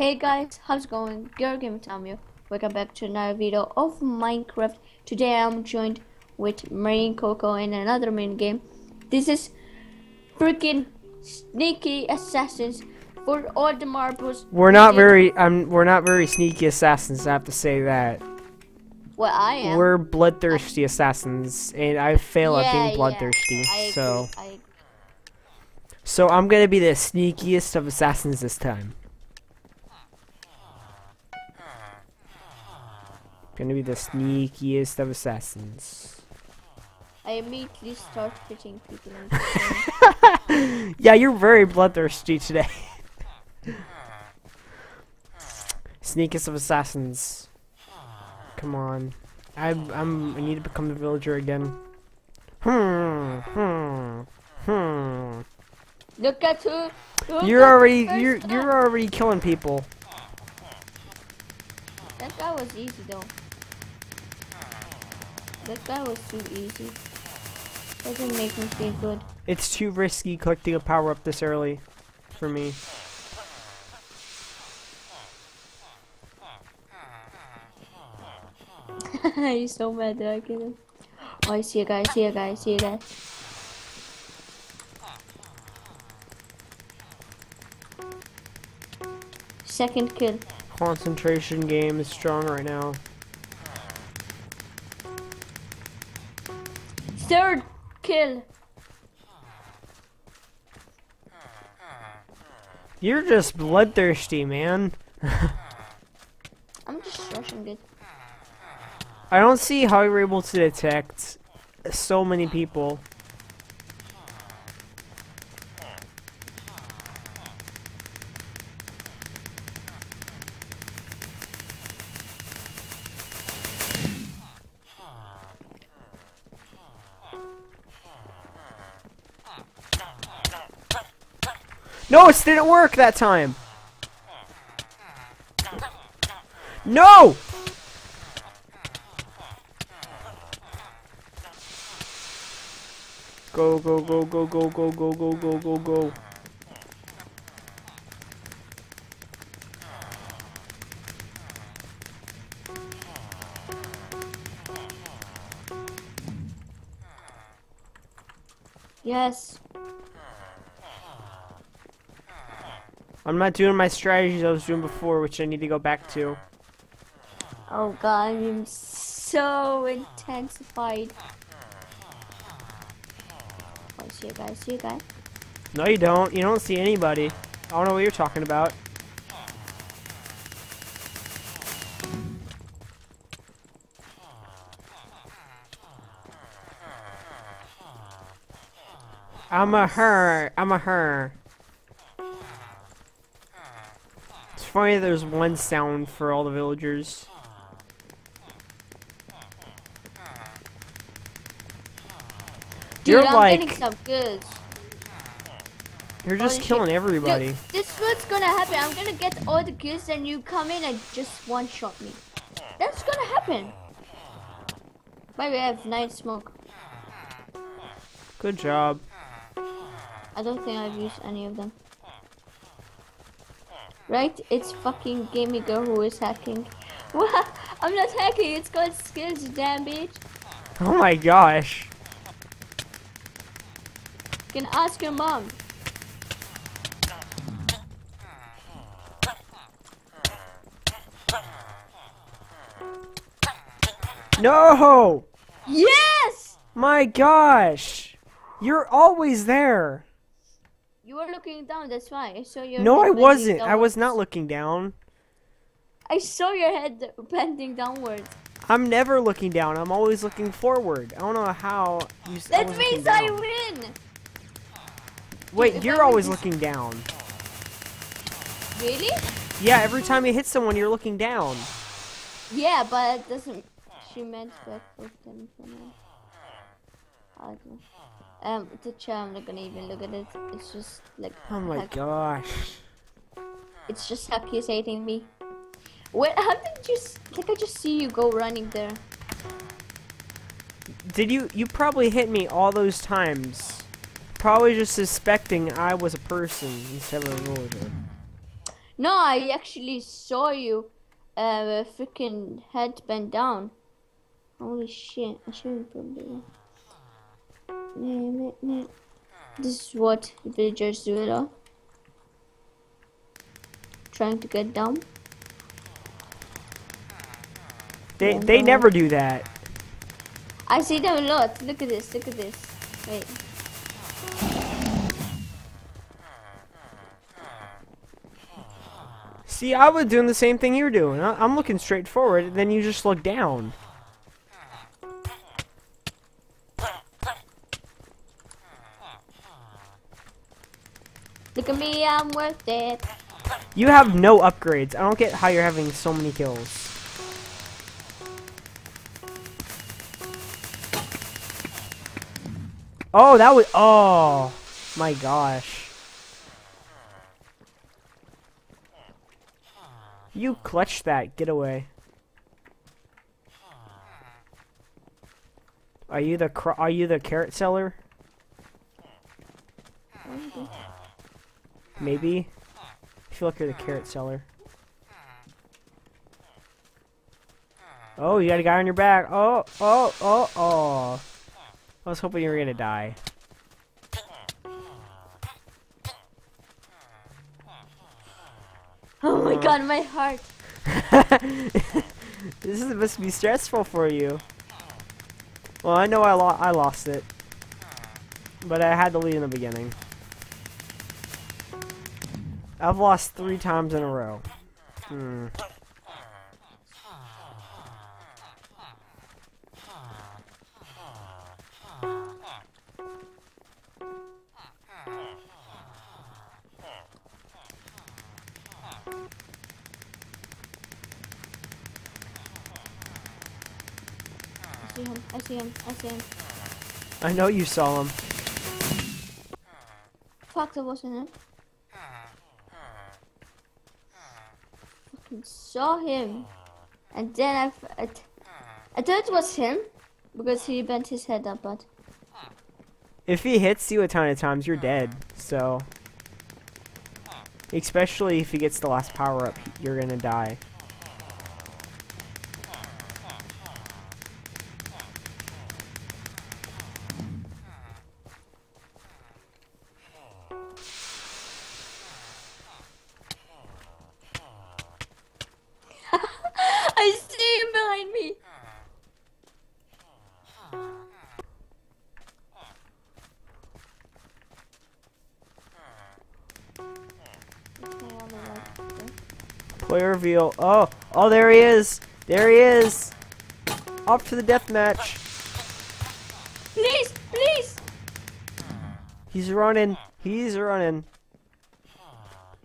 Hey guys, how's it going? GirlGamingTime here. Welcome back to another video of Minecraft. Today I'm joined with Marinecoco in another mini game. This is freaking sneaky assassins for all the marbles. We're not very um we're not very sneaky assassins, I have to say that. Well, I am. We're bloodthirsty assassins and I fail at Yeah, being yeah, bloodthirsty. I agree, so I so I'm gonna be the sneakiest of assassins this time. Gonna be the sneakiest of assassins. I immediately start hitting people. in the. Yeah, you're very bloodthirsty today. Sneakiest of assassins. Come on. I'm I'm I need to become the villager again. Hmm. Hmm. Hmm. Look at who. who You're already you're you're already killing people. That guy was easy though. That guy was too easy. Doesn't make me feel good. It's too risky collecting a power up this early for me. He's so mad that I killed him. Oh, I see a guy, I see a guy, I see a guy. Second kill. Concentration game is strong right now. Third kill. You're just bloodthirsty, man. I'm just rushing it. I don't see how you're able to detect so many people. No, it didn't work that time. No! Go, go, go, go, go, go, go, go, go, go, go. Yes. I'm not doing my strategies I was doing before, which I need to go back to. Oh god, I'm so intensified. Oh, I see a guy, I see a guy. No, you don't. You don't see anybody. I don't know what you're talking about. I'm a her. I'm a her. Funny there's one sound for all the villagers. Dude, You're I'm like- getting some goods. You're just oh, Holy killing shit. everybody. Dude, this is what's gonna happen. I'm gonna get all the kills and you come in and just one shot me. That's gonna happen. By the way, I have night smoke. Good job. I don't think I've used any of them. Right? It's fucking Gamey Girl who is hacking. What? I'm not hacking. It's called skills, damn bitch. Oh my gosh. You can ask your mom. No! Yes! My gosh! You're always there. You were looking down. That's why I saw your. No, I wasn't. I was not looking down. I saw your head bending downwards. I'm never looking down. I'm always looking forward. I don't know how you That means I down. win. Wait, I you're always looking down. Really? Yeah, every time you hit someone, you're looking down. Yeah, but it doesn't. She meant back of them for now. I don't. Um, the chat, I'm not gonna even look at it. It's just like. Oh my gosh. It's just accusating me. Wait, how did you? Like I just see you go running there. Did you? You probably hit me all those times. Probably just suspecting I was a person instead of a villager. No, I actually saw you. Uh, freaking head bent down. Holy shit! I shouldn't probably. This is what villagers do, it all. Trying to get down. They Yeah, they no. never do that. I see them a lot. Look at this. Look at this. Wait. See, I was doing the same thing you're doing. I- I'm looking straight forward, and then you just look down. Look at me. I'm worth it. You have no upgrades. I don't get how you're having so many kills. Oh, that was. Oh, my gosh. You clutched that. Get away. Are you the are you the carrot seller? Maybe. I feel like you're the carrot seller. Oh, you got a guy on your back. Oh, oh, oh, oh. I was hoping you were gonna die. Oh my god, my heart. this is must be stressful for you. Well, I know I, lo I lost it. But I had the lead in the beginning. I've lost three times in a row. Hmm. I see him. I see him. I see him. I know you saw him. Fuck, that wasn't him. Fucking saw him. And then I, I thought it was him because he bent his head up, but If he hits you a ton of times, you're dead. So, especially if he gets the last power up, you're gonna die. Player reveal. Oh, oh, there he is. There he is. Off to the death match. Please, please. He's running. He's running.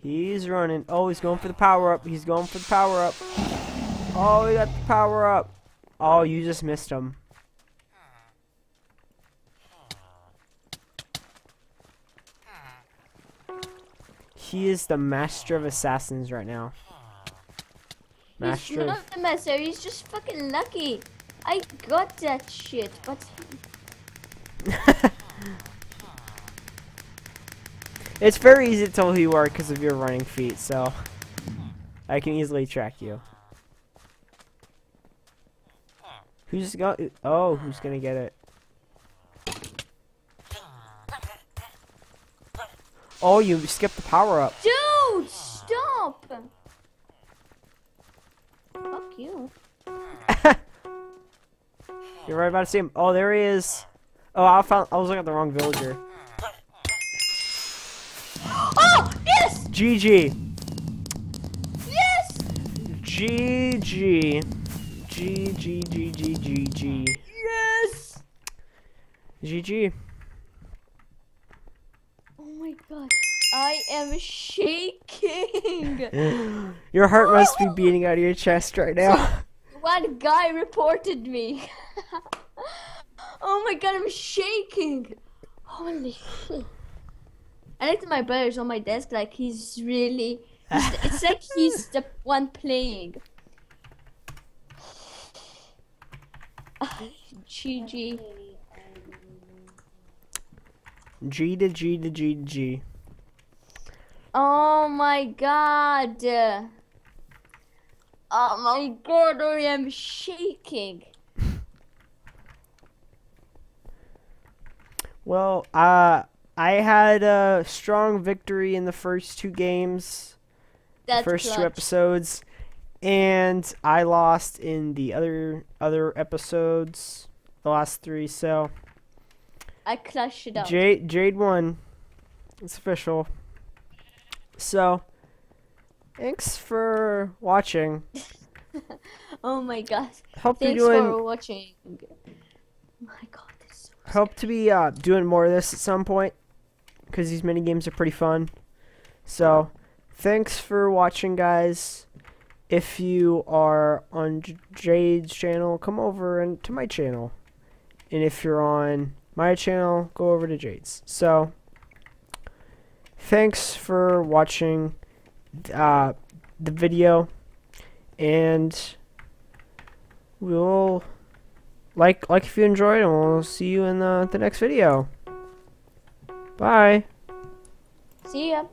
He's running. Oh, he's going for the power up. He's going for the power up. Oh, he got the power up. Oh, you just missed him. He is the master of assassins right now. He's Master of not the master. He's just fucking lucky. I got that shit, but It's very easy to tell who you are because of your running feet, so I can easily track you. Who's got? Oh, who's gonna get it? Oh, you skipped the power up. dude, stop. Fuck you. You're right about to see him. Oh, there he is. Oh, I found. I was looking at the wrong villager. Oh yes, GG. yes, GG. GG. GG. GG. yes. GG. Oh my god, I am shaking. Your heart must be beating out of your chest right now. One guy reported me. oh my god, I'm shaking. Holy shit. I looked at my brother's on my desk like he's really. he's- it's like he's the one playing. GG. G to G to G to G. Oh my god. Oh my god, I am shaking. Well, uh, I had a strong victory in the first two games, That's first two episodes, and I lost in the other other episodes, the last three. So I clutched it out. Jade Jade won. It's official. So, thanks for watching. oh my god. Hope Thanks you're doing. for watching. My god, this is so Hope to be uh, doing more of this at some point, because these mini games are pretty fun. So, thanks for watching, guys. If you are on Jade's channel, come over and to my channel. And if you're on my channel, go over to Jade's. So, thanks for watching uh, the video, and we'll like like if you enjoyed, and we'll see you in the, the next video. Bye. See ya.